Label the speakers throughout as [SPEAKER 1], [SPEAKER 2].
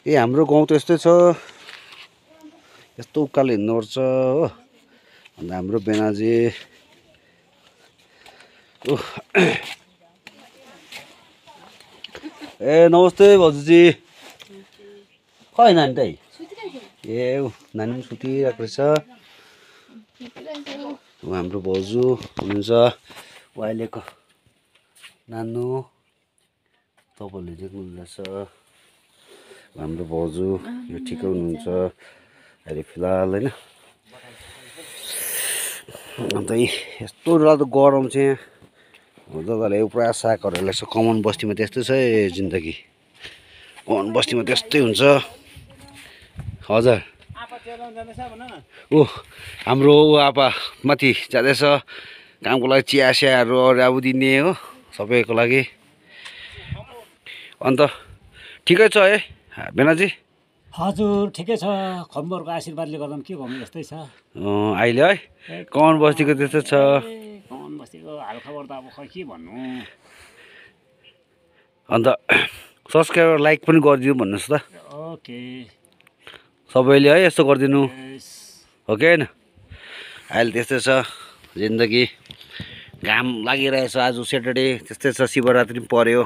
[SPEAKER 1] ए हाम्रो गाउँ त यस्तै छ। यस्तो उकालो हिँड्नुपर्छ हो। अन्त हाम्रो बेनाजी। ए नमस्ते भाउजूजी खै नानी त ए नानी पनि सुतिरहेको रहेछ। हाम्रो भाउजू हुनुहुन्छ। ऊ अहिलेको नानु तपाईँहरूले देख्नुहुँदैछ हाम्रो भाउजू यो ठिकै हुनुहुन्छ। अहिले फिलहाल होइन। अन्त यस्तो डरलाग्दो गरम चाहिँ यहाँ जग्गाले पुरा सागहरू लाग्छ कमान बस्तीमा त्यस्तै छ है जिन्दगी। कमान बस्तीमा त्यस्तै हुन्छ। हजुर। ऊ हाम्रो ऊ आपा माथि जाँदैछ। कामको लागि चिया सियाहरू अब दिने हो सबैको लागि। अन्त ठिकै छ है। बेनाजी?
[SPEAKER 2] हजुर ठिकै छ। खम्बरको आशीर्वादले गर्दा के गर्नु यस्तै छ।
[SPEAKER 1] अहिले है? कमान बस्तीको त्यस्तै छ।
[SPEAKER 2] कमान बस्तीको हालखबर त अब खै के भन्नु?
[SPEAKER 1] अन्त सब्सक्राइबर लाइक पनि गरिदिनु भन्नुहोस् त।
[SPEAKER 2] ओके।
[SPEAKER 1] सबैले है यस्तो गरिदिनु।
[SPEAKER 2] यस।
[SPEAKER 1] हो कि होइन? अहिले त्यस्तै छ। जिन्दगी घाम लागिरहेछ। आज स्याटरडे त्यस्तै छ। शिवरात्रि पनि पऱ्यो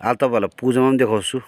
[SPEAKER 1] अहिले तपाईँहरूलाई पूजामा पनि देखाउँछु।